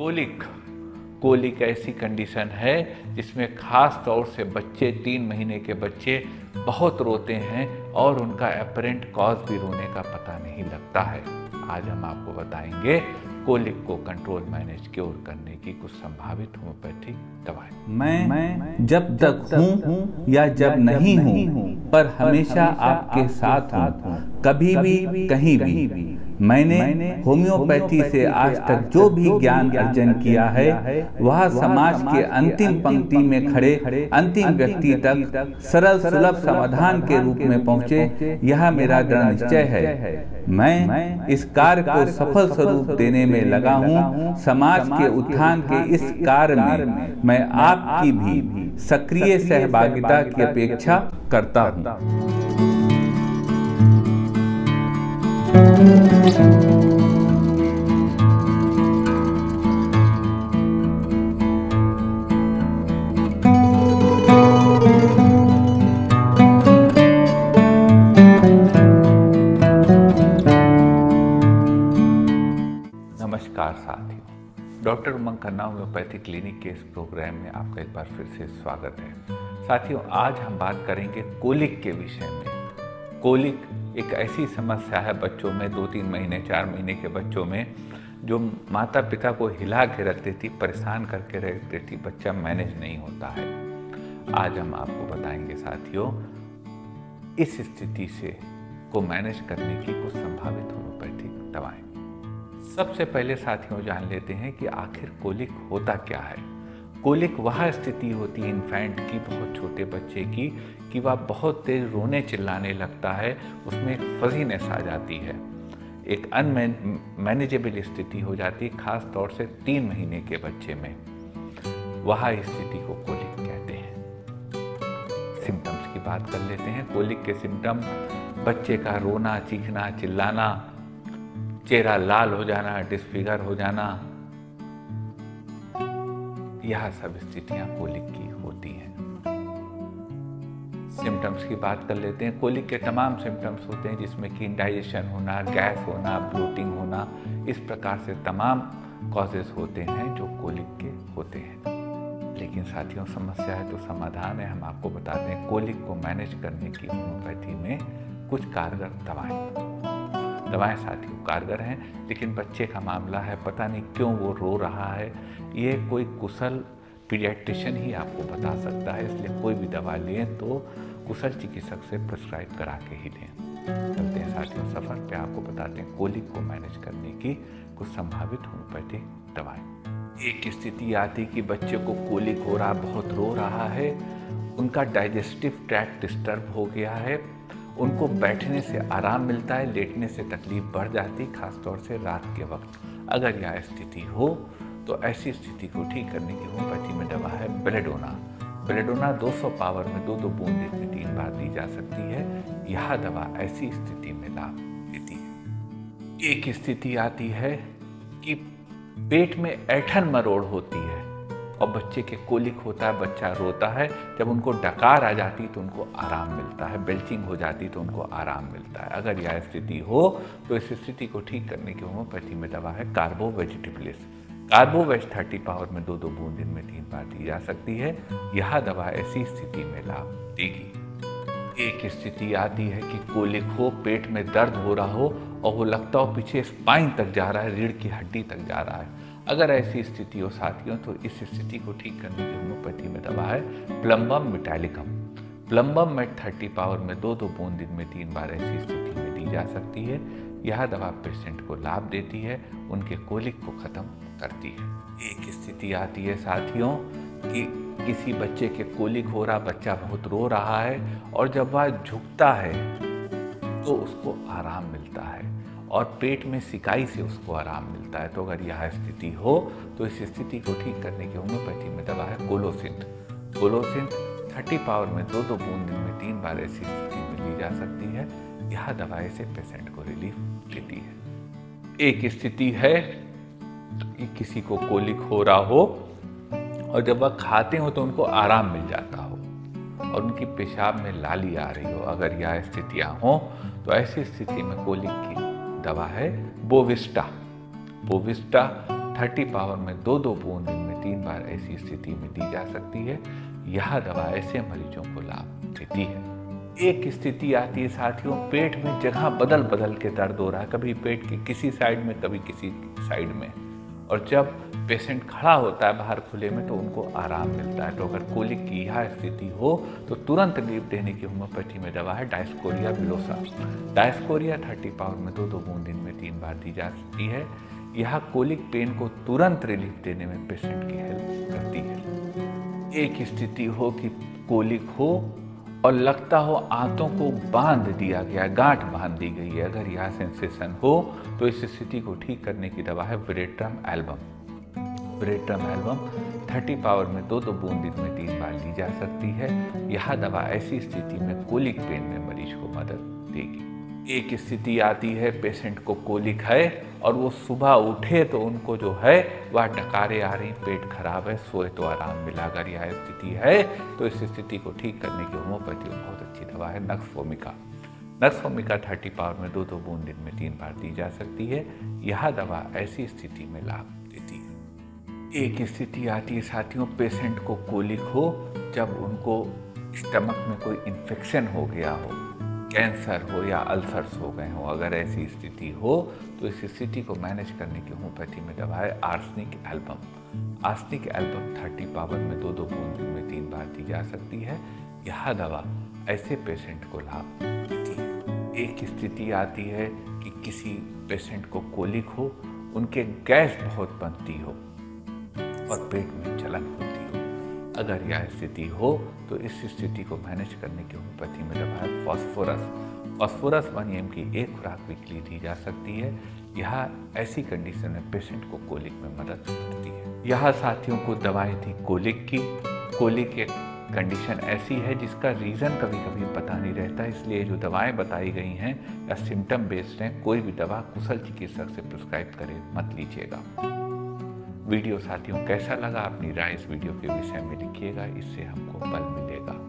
Colic. Colic ऐसी condition है जिसमें खास तौर से बच्चे तीन महीने के बच्चे बहुत रोते हैं और उनका अपेरेंट कॉज भी रोने का पता नहीं लगता है। आज हम आपको बताएँगे कोलिक को कंट्रोल मैनेज क्योर करने की कुछ संभावित होम्योपैथिक दवाएँ। मैं, मैं जब तक हूँ या जब नहीं हूँ पर हमेशा आपके साथ हूँ कभी भी। कहीं भी। मैंने मैंने होम्योपैथी से आज तक जो भी ज्ञान अर्जन किया है, वह समाज के अंतिम पंक्ति में खड़े अंतिम व्यक्ति तक सरल सुलभ समाधान के रूप में पहुँचे, यह मेरा दृढ़ निश्चय है। मैं इस कार्य को सफल स्वरूप देने में लगा हूँ। समाज के उत्थान के इस कार्य में मैं आपकी भी सक्रिय सहभागिता की अपेक्षा करता हूँ। नमस्कार साथियों। Doctor Umang Khanna homeopathy clinic के इस प्रोग्राम में आपका एक बार फिर से स्वागत है। साथियों, आज हम बात करेंगे कोलिक के विषय में। कोलिक एक ऐसी समस्या है बच्चों में दो तीन महीने, चार महीने के बच्चों में, जो माता पिता को हिला के रख देती, परेशान करके रख देती, बच्चा मैनेज नहीं होता है। आज हम आपको बताएँगे साथियों, इस स्थिति से को मैनेज करने की कुछ संभावित होम्योपैथिक दवाएँ। सबसे पहले साथियों जान लेते हैं कि आखिर कोलिक होता क्या है। कोलिक वह स्थिति होती है, इन्फेंट की, बहुत छोटे बच्चे की कि वह बहुत तेज रोने चिल्लाने लगता है, उसमें एक फजीनेस आ जाती है। एक अनमैनेजेबल स्थिति हो जाती है, खास तौर से तीन महीने के बच्चे में। वह स्थिति को कोलिक कहते हैं। सिम्टम्स की बात कर लेते हैं। कोलिक के सिम्टम बच्चे का रोना, चीखना, चिल्लाना, चेहरा लाल हो जाना डिस्फिगर हो जाना, यह सब स्थितियाँ कोलिक की होती हैं। सिम्टम्स की बात कर लेते हैं। कोलिक के तमाम सिम्टम्स होते हैं, जिसमें कि डाइजेशन होना, गैस होना ब्लोटिंग होना, इस प्रकार से तमाम कॉजेज होते हैं जो कोलिक के होते हैं। लेकिन साथियों, समस्या है तो समाधान है। हम आपको बताते हैं, कोलिक को मैनेज करने की होम्योपैथी में कुछ कारगर दवाएँ। दवाएँ साथियों, कारगर हैं, लेकिन बच्चे का मामला है, पता नहीं क्यों वो रो रहा है। ये कोई कुशल पीडियाट्रिशियन ही आपको बता सकता है, इसलिए कोई भी दवा लें तो कुशल चिकित्सक से प्रिस्क्राइब करा के ही लें। चलते हैं साथियों सफ़र पे, आपको बताते हैं कोलिक को मैनेज करने की कुछ संभावित होम्योपैथिक दवाएँ। एक स्थिति आती कि बच्चे को कोलिक हो रहा बहुत रो रहा है, उनका डाइजेस्टिव ट्रैक डिस्टर्ब हो गया है, उनको बैठने से आराम मिलता है, लेटने से तकलीफ़ बढ़ जाती, खासतौर से रात के वक्त। अगर यह स्थिति हो तो ऐसी स्थिति को ठीक करने की होम्योपैथी में दवा है ब्लेडोना। ब्लेडोना 200 पावर में दो दो बूंद दिन तीन बार दी जा सकती है। यह दवा ऐसी स्थिति में लाभ देती है। एक स्थिति आती है कि पेट में ऐठन मरोड़ होती है और बच्चे के कोलिक होता है, बच्चा रोता है। जब उनको डकार आ जाती तो उनको आराम मिलता है, बेल्चिंग हो जाती तो उनको आराम मिलता है। अगर यह स्थिति हो तो इस स्थिति को ठीक करने की होम्योपैथी में दवा है carbo vegetabilis carbo veg thirty power में दो दो बूंद दिन में तीन बार दी जा सकती है। यह दवा ऐसी स्थिति में लाभ देगी। एक स्थिति आती है कि कोलिक हो पेट में दर्द हो रहा हो और वो लगता हो पीछे स्पाइन तक जा रहा है, रीढ़ की हड्डी तक जा रहा है। अगर ऐसी स्थिति हो साथियों तो इस स्थिति को ठीक करने की होम्योपैथी में दवा है plumbum metallicum plumbum met thirty power में दो दो बूंद दिन में तीन बार ऐसी स्थिति में दी जा सकती है। यह दवा पेशेंट को लाभ देती है, उनके कोलिक को ख़त्म करती है। एक स्थिति आती है, साथियों, कि किसी बच्चे के कोलिक हो रहा बच्चा बहुत रो रहा है और जब वह झुकता है तो उसको आराम मिलता है और पेट में सिकाई से उसको आराम मिलता है। तो अगर यह स्थिति हो तो इस स्थिति को ठीक करने की होम्योपैथी में दवा है कोलोसिंथ। कोलोसिंथ थर्टी पावर में दो दो बूंद दिन में तीन बार ऐसी स्थिति में ली जा सकती है। यह दवाई से पेशेंट को रिलीफ देती है। एक स्थिति है कि किसी को कोलिक हो रहा हो और जब वह खाते हो तो उनको आराम मिल जाता हो और उनकी पेशाब में लाली आ रही हो। अगर यह स्थितियाँ हों तो ऐसी स्थिति में कोलिक की दवा है बोविस्टा। बोविस्टा थर्टी पावर में दो दो बूंद दिन में तीन बार ऐसी स्थिति में दी जा सकती है। यह दवा ऐसे मरीजों को लाभ देती है। एक स्थिति आती है साथियों, पेट में जगह बदल बदल के दर्द हो रहा है। कभी पेट के किसी साइड में, कभी किसी साइड में। और जब पेशेंट खड़ा होता है बाहर खुले में तो उनको आराम मिलता है। तो अगर कोलिक की यह स्थिति हो तो तुरंत रिलीफ देने की होम्योपैथी में दवा है, Dioscorea villosa. Dioscorea thirty power में दो दो बूंद दिन में तीन बार दी जा सकती है। यह कोलिक पेन को तुरंत रिलीफ देने में पेशेंट की हेल्प करती है। एक स्थिति हो कि कोलिक हो और लगता हो आंतों को बाँध दिया गया, गांठ बाँध दी गई है। अगर यह सेंसेशन हो तो इस स्थिति को ठीक करने की दवा है veratrum album veratrum album 30 power में दो दो बूंद दिन में तीन बार ली जा सकती है। यह दवा ऐसी स्थिति में कोलिक पेन में मरीज़ को मदद देगी। एक स्थिति आती है, पेशेंट को कोलिक है और वो सुबह उठे तो उनको जो है, वह डकारे आ रही, पेट खराब है, सोए तो आराम मिला, अगर यह स्थिति है तो इस स्थिति को ठीक करने की होम्योपैथी बहुत अच्छी दवा है, नक्सफोमिका। नक्सफोमिका थर्टी पावर में दो दो बूंद दिन में तीन बार दी जा सकती है। यह दवा ऐसी स्थिति में लाभ देती है। एक स्थिति आती है साथियों, पेशेंट को कोलिक हो जब उनको स्टमक में कोई इन्फेक्शन हो गया हो कैंसर हो या अल्सर्स हो गए हो, अगर ऐसी स्थिति हो तो इस स्थिति को मैनेज करने की होम्योपैथी में दवा है arsenic album. Arsenic album thirty power में दो दो बूंद में तीन बार दी जा सकती है। यह दवा ऐसे पेशेंट को लाभ देती है। एक स्थिति आती है कि किसी पेशेंट को कोलिक हो, उनके गैस बहुत बनती हो और पेट में जलन होती हो। अगर यह स्थिति हो तो इस स्थिति को मैनेज करने की होम्योपैथी में फॉस्फोरस। फॉस्फोरस वन एम की एक खुराक वीकली दी जा सकती है। यह ऐसी कंडीशन में पेशेंट को कोलिक में मदद करती है। यह साथियों को दवाएँ थी कोलिक की। कोलिक एक कंडीशन ऐसी है जिसका रीज़न कभी कभी पता नहीं रहता, इसलिए जो दवाएँ बताई गई हैं, या सिम्टम बेस्ड हैं, कोई भी दवा कुशल चिकित्सक से प्रिस्क्राइब करे, मत लीजिएगा। वीडियो साथियों, कैसा लगा? अपनी राय इस वीडियो के विषय में लिखिएगा, इससे हमको बल मिलेगा।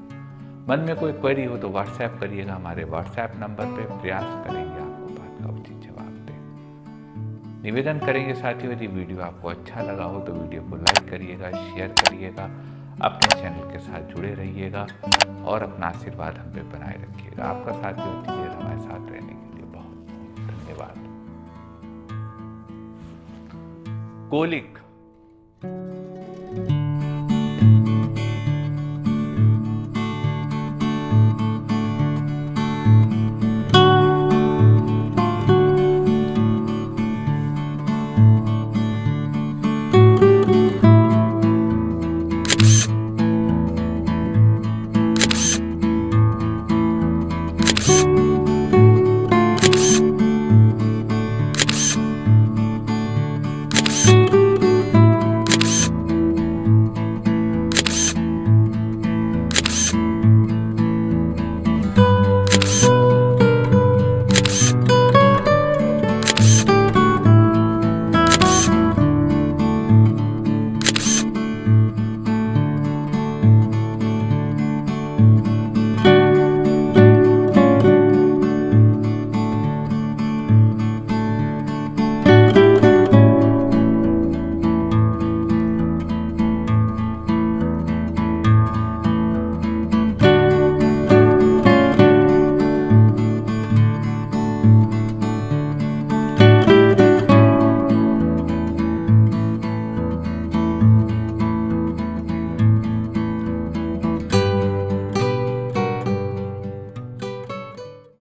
मन में कोई क्वेरी हो तो व्हाट्सएप करिएगा, हमारे व्हाट्सएप नंबर पे प्रयास करेंगे आपको बात का उचित जवाब दें। निवेदन करेंगे साथियों, यदि वीडियो आपको अच्छा लगा हो तो वीडियो को लाइक करिएगा शेयर करिएगा, अपने चैनल के साथ जुड़े रहिएगा और अपना आशीर्वाद हम पे बनाए रखिएगा। आपका साथियों देर हमारे साथ रहने के लिए बहुत बहुत धन्यवाद। कोलिक